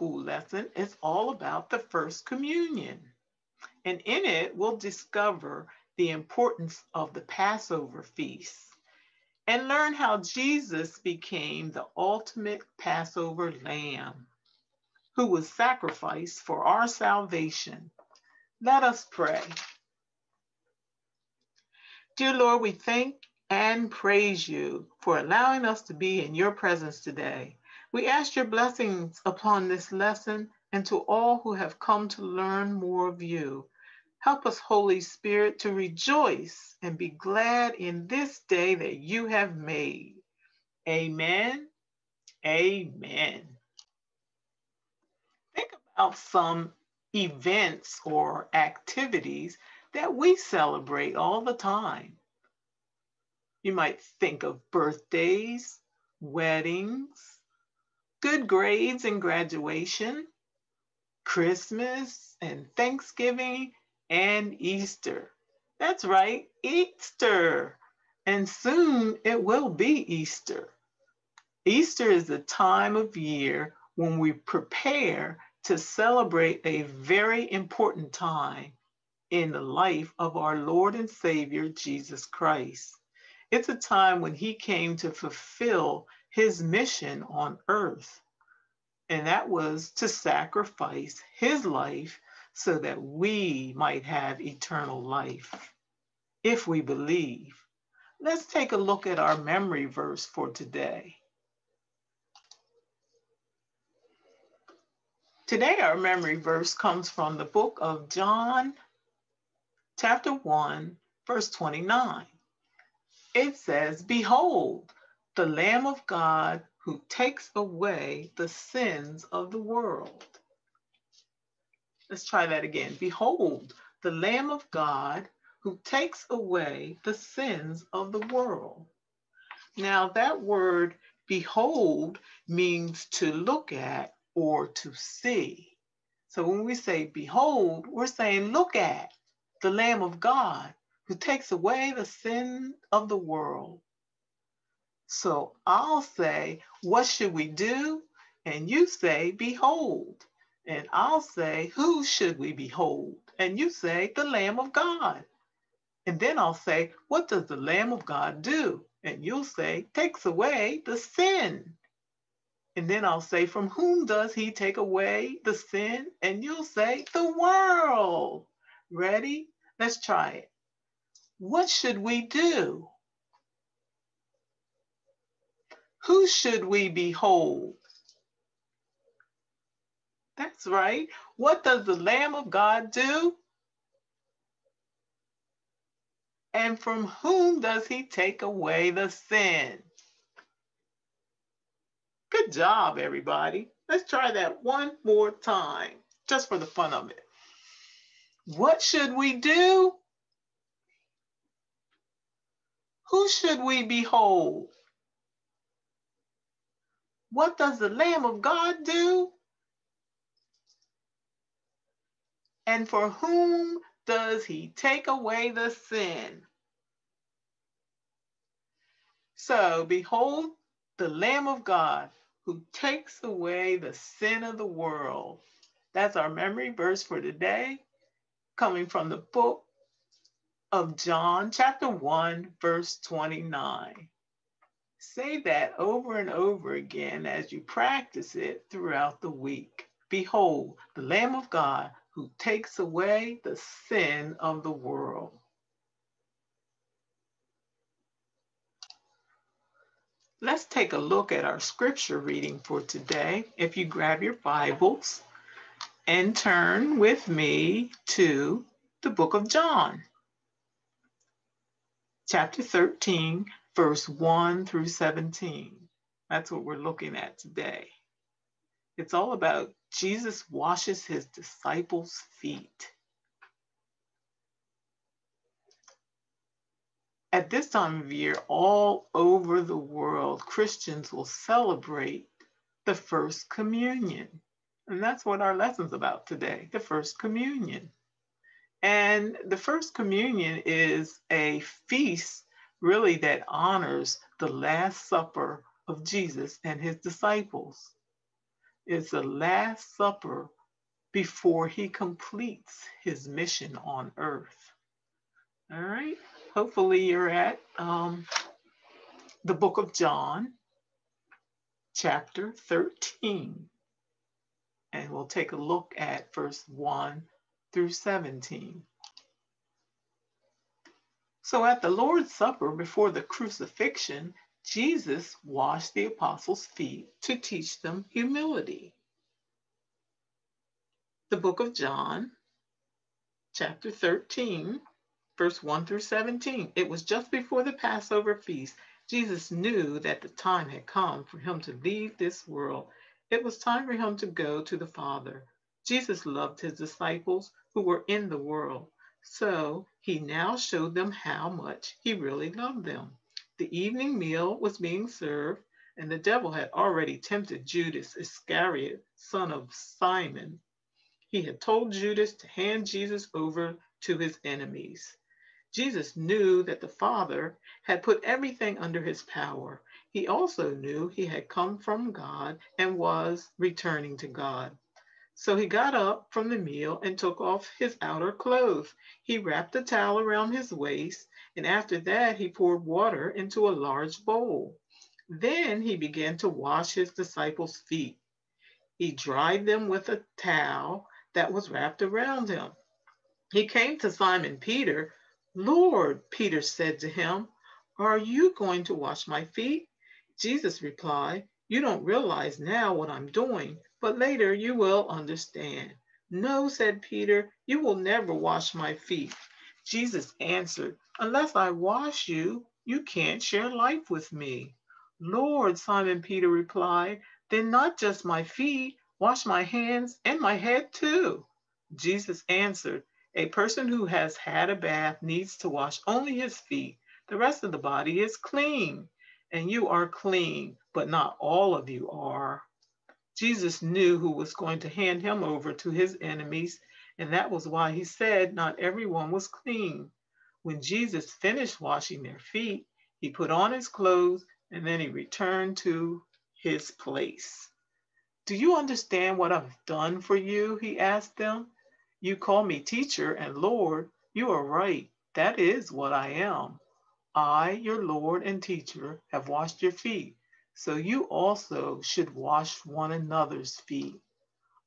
School lesson is all about the First Communion. And in it, we'll discover the importance of the Passover feast and learn how Jesus became the ultimate Passover lamb who was sacrificed for our salvation. Let us pray. Dear Lord, we thank and praise you for allowing us to be in your presence today. We ask your blessings upon this lesson and to all who have come to learn more of you. Help us, Holy Spirit, to rejoice and be glad in this day that you have made. Amen. Amen. Think about some events or activities that we celebrate all the time. You might think of birthdays, weddings, good grades and graduation, Christmas and Thanksgiving and Easter. That's right, Easter. And soon it will be Easter. Easter is the time of year when we prepare to celebrate a very important time in the life of our Lord and Savior, Jesus Christ. It's a time when he came to fulfill his mission on earth, and that was to sacrifice his life so that we might have eternal life if we believe. Let's take a look at our memory verse for today. Today, our memory verse comes from the book of John, chapter 1, verse 29. It says, Behold, the Lamb of God who takes away the sins of the world. Let's try that again. Behold, the Lamb of God who takes away the sins of the world. Now, that word behold means to look at or to see. So when we say behold, we're saying look at the Lamb of God who takes away the sin of the world. So I'll say, What should we do? And you say, Behold. And I'll say, Who should we behold? And you say, The Lamb of God. And then I'll say, What does the Lamb of God do? And you'll say, Takes away the sin. And then I'll say, From whom does he take away the sin? And you'll say, The world. Ready? Let's try it. What should we do? Who should we behold? That's right. What does the Lamb of God do? And from whom does he take away the sin? Good job, everybody. Let's try that one more time, just for the fun of it. What should we do? Who should we behold? What does the Lamb of God do? And for whom does he take away the sin? So, behold the Lamb of God who takes away the sin of the world. That's our memory verse for today, coming from the book of John, chapter 1, verse 29. Say that over and over again as you practice it throughout the week. Behold, the Lamb of God who takes away the sin of the world. Let's take a look at our scripture reading for today. If you grab your Bibles and turn with me to the book of John, chapter 13, verse 1 through 17. That's what we're looking at today. It's all about Jesus washes his disciples' feet. At this time of year, all over the world, Christians will celebrate the First Communion. And that's what our lesson's about today the First Communion. And the First Communion is a feast really that honors the Last Supper of Jesus and his disciples. is the Last Supper before he completes his mission on earth. All right. Hopefully, you're at um, the book of John, chapter 13. And we'll take a look at verse 1 through 17. So, at the Lord's Supper before the crucifixion, Jesus washed the apostles' feet to teach them humility. The book of John, chapter 13, verse 1 through 17. It was just before the Passover feast. Jesus knew that the time had come for him to leave this world. It was time for him to go to the Father. Jesus loved his disciples who were in the world, so he now showed them how much he really loved them. The evening meal was being served, and the devil had already tempted Judas Iscariot, son of Simon. He had told Judas to hand Jesus over to his enemies. Jesus knew that the Father had put everything under his power. He also knew he had come from God and was returning to God. So he got up from the meal and took off his outer clothes. He wrapped a towel around his waist, and after that, he poured water into a large bowl. Then he began to wash his disciples' feet. He dried them with a towel that was wrapped around him. He came to Simon Peter. Lord, Peter said to him, Are you going to wash my feet? Jesus replied, You don't realize now what I'm doing, but later you will understand. No, said Peter, you will never wash my feet. Jesus answered, Unless I wash you, you can't share life with me. Lord, Simon Peter replied, Then not just my feet, wash my hands and my head too. Jesus answered, A person who has had a bath needs to wash only his feet. The rest of the body is clean, and you are clean, but not all of you are. Jesus knew who was going to hand him over to his enemies, and that was why he said not everyone was clean. When Jesus finished washing their feet, he put on his clothes and then he returned to his place. Do you understand what I've done for you? He asked them. You call me teacher and Lord. You are right. That is what I am. I, your Lord and teacher, have washed your feet. So you also should wash one another's feet.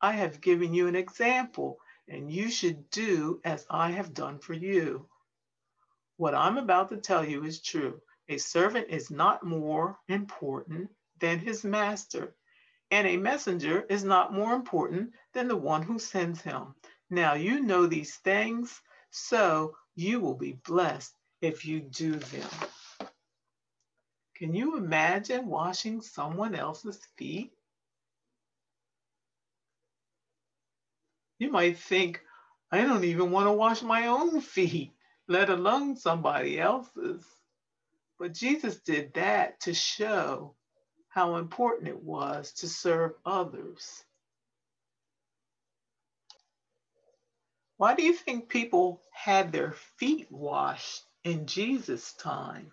I have given you an example, and you should do as I have done for you. What I'm about to tell you is true. A servant is not more important than his master, and a messenger is not more important than the one who sends him. Now you know these things, so you will be blessed if you do them. Can you imagine washing someone else's feet? You might think, I don't even want to wash my own feet, let alone somebody else's. But Jesus did that to show how important it was to serve others. Why do you think people had their feet washed in Jesus' time?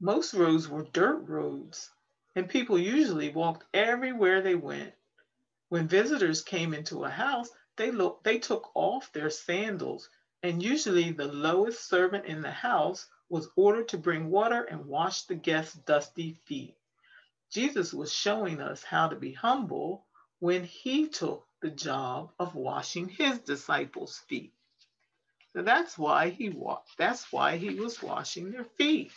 Most roads were dirt roads, and people usually walked everywhere they went. When visitors came into a house, they, lo- they took off their sandals, and usually the lowest servant in the house was ordered to bring water and wash the guests' dusty feet. Jesus was showing us how to be humble when he took the job of washing his disciples' feet. So that's why he. That's why he was washing their feet.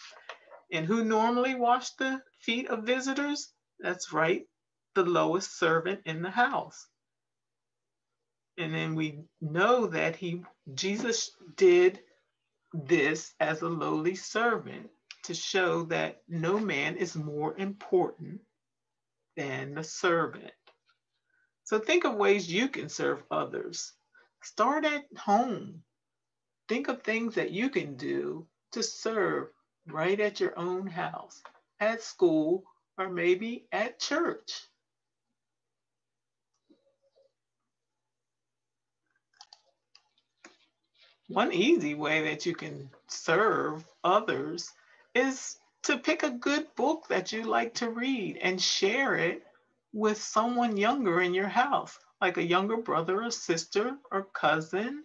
And who normally washed the feet of visitors? That's right, the lowest servant in the house. And then we know that he Jesus did this as a lowly servant to show that no man is more important than the servant. So think of ways you can serve others. Start at home. Think of things that you can do to serve right at your own house, at school, or maybe at church. One easy way that you can serve others is to pick a good book that you like to read and share it with someone younger in your house, like a younger brother or sister or cousin,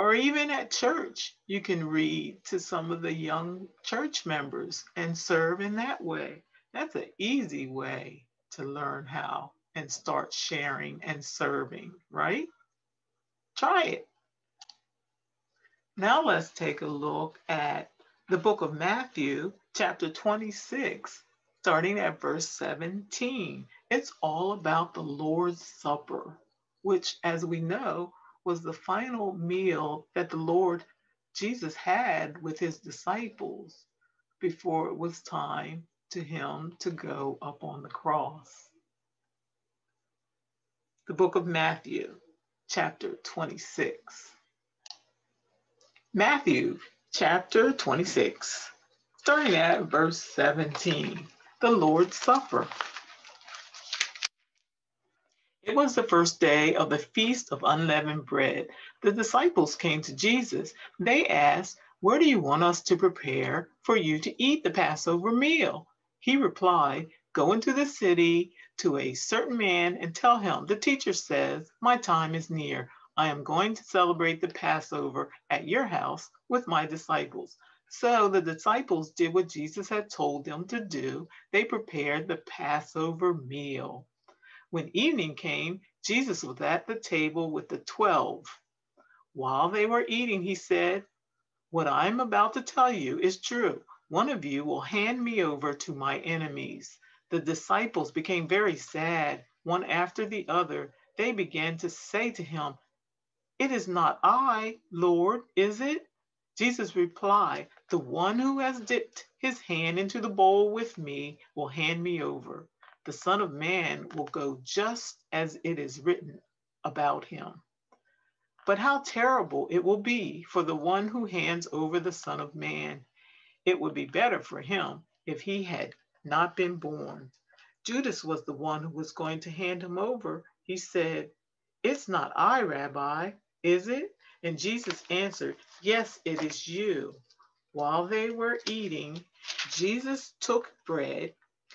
or even at church. You can read to some of the young church members and serve in that way. That's an easy way to learn how and start sharing and serving, right? Try it. Now let's take a look at the book of Matthew, chapter 26, starting at verse 17. It's all about the Lord's Supper, which, as we know, was the final meal that the Lord Jesus had with his disciples before it was time to him to go up on the cross. The book of Matthew, chapter 26. Matthew chapter 26, starting at verse 17, the Lord's Supper. It was the first day of the feast of unleavened bread. The disciples came to Jesus. They asked, Where do you want us to prepare for you to eat the Passover meal? He replied, Go into the city to a certain man and tell him, The teacher says, My time is near. I am going to celebrate the Passover at your house with my disciples. So the disciples did what Jesus had told them to do. They prepared the Passover meal. When evening came, Jesus was at the table with the twelve. While they were eating, he said, What I am about to tell you is true. One of you will hand me over to my enemies. The disciples became very sad, one after the other. They began to say to him, it is not I, Lord, is it? Jesus replied, The one who has dipped his hand into the bowl with me will hand me over. The Son of Man will go just as it is written about him. But how terrible it will be for the one who hands over the Son of Man. It would be better for him if he had not been born. Judas was the one who was going to hand him over. He said, It's not I, Rabbi. Is it? And Jesus answered, Yes, it is you. While they were eating, Jesus took bread,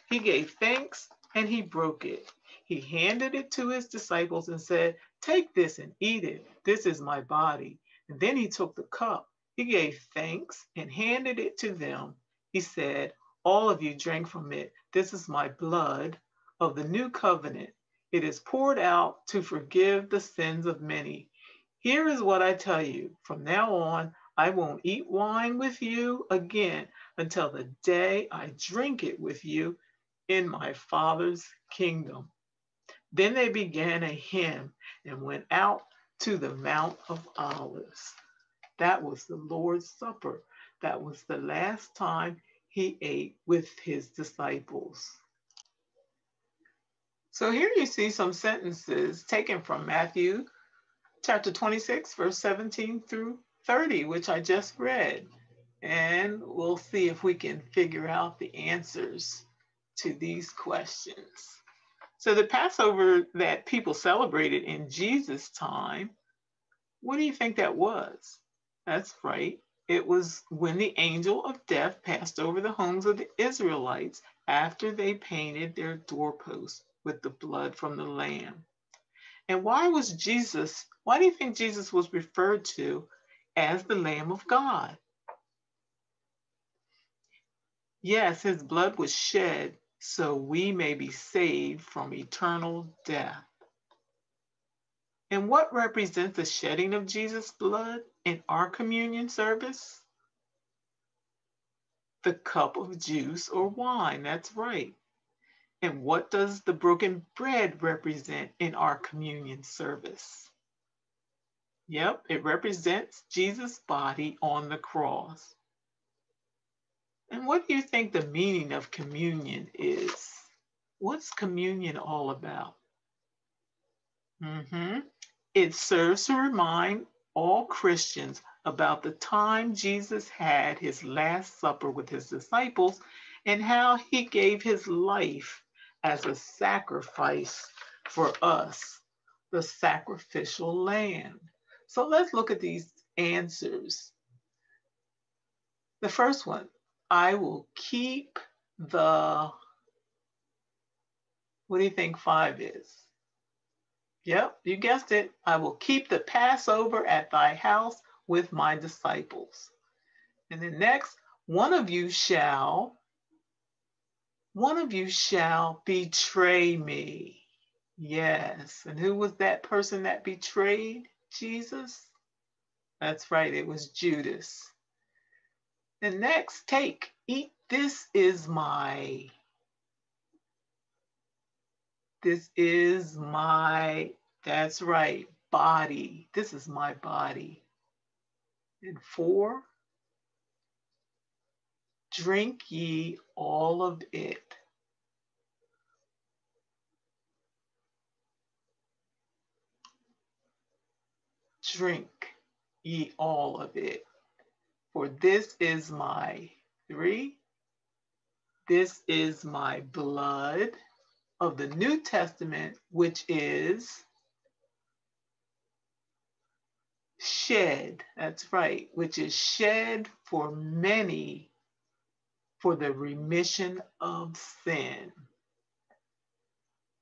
he gave thanks, and he broke it. He handed it to his disciples and said, Take this and eat it. This is my body. And then he took the cup. He gave thanks and handed it to them. He said, All of you drink from it. This is my blood of the new covenant. It is poured out to forgive the sins of many. Here is what I tell you from now on, I won't eat wine with you again until the day I drink it with you in my Father's kingdom. Then they began a hymn and went out to the Mount of Olives. That was the Lord's Supper. That was the last time he ate with his disciples. So here you see some sentences taken from Matthew chapter 26, verse 17 through 30, which I just read. And we'll see if we can figure out the answers to these questions. So, the Passover that people celebrated in Jesus' time, what do you think that was? That's right. It was when the angel of death passed over the homes of the Israelites after they painted their doorposts with the blood from the lamb. And why was Jesus why do you think Jesus was referred to as the Lamb of God? Yes, his blood was shed so we may be saved from eternal death. And what represents the shedding of Jesus' blood in our communion service? The cup of juice or wine, that's right. And what does the broken bread represent in our communion service? Yep, it represents Jesus' body on the cross. And what do you think the meaning of communion is? What's communion all about? Mm-hmm. It serves to remind all Christians about the time Jesus had his Last Supper with his disciples and how he gave his life as a sacrifice for us, the sacrificial lamb. So let's look at these answers. The first one, I will keep the What do you think five is? Yep, you guessed it. I will keep the Passover at thy house with my disciples. And then next, one of you shall, one of you shall betray me. Yes. And who was that person that betrayed Jesus? That's right, it was Judas. And next, take, eat. This is my this is my, that's right, body. This is my body. And four, drink ye all of it. Drink ye all of it. For this is my three. This is my blood of the New Testament, which is shed, that's right, which is shed for many for the remission of sin.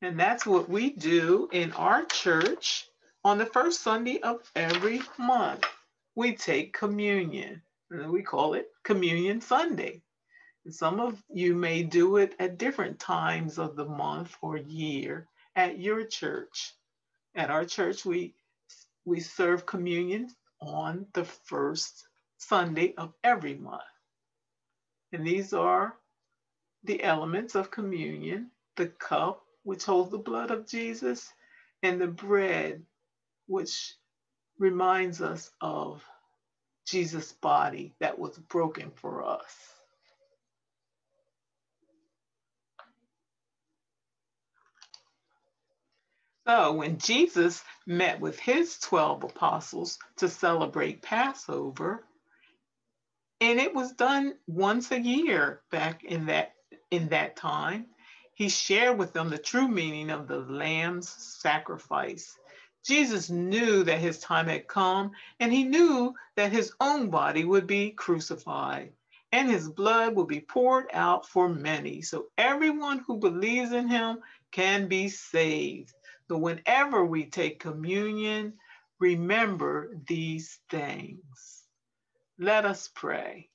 And that's what we do in our church on the first Sunday of every month. We take communion, Uh, we call it Communion Sunday. Some of you may do it at different times of the month or year at your church. At our church, we we serve communion on the first Sunday of every month. And these are the elements of communion the cup, which holds the blood of Jesus, and the bread, which reminds us of Jesus' body that was broken for us. So when Jesus met with his 12 apostles to celebrate Passover, and it was done once a year back in that in that time, he shared with them the true meaning of the lamb's sacrifice. Jesus knew that his time had come, and he knew that his own body would be crucified and his blood will be poured out for many. So everyone who believes in him can be saved. So whenever we take communion, remember these things. Let us pray.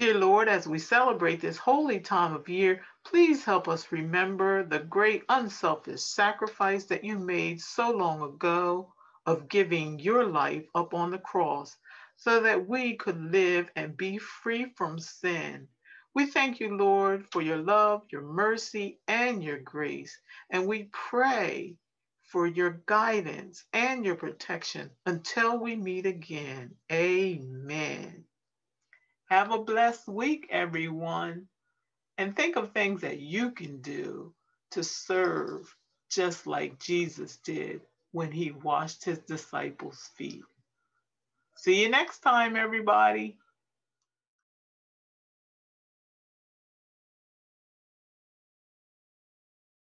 Dear Lord, as we celebrate this holy time of year, please help us remember the great unselfish sacrifice that you made so long ago of giving your life up on the cross so that we could live and be free from sin we thank you, Lord, for your love, your mercy, and your grace. And we pray for your guidance and your protection until we meet again. Amen. Have a blessed week, everyone. And think of things that you can do to serve just like Jesus did when he washed his disciples' feet. See you next time, everybody.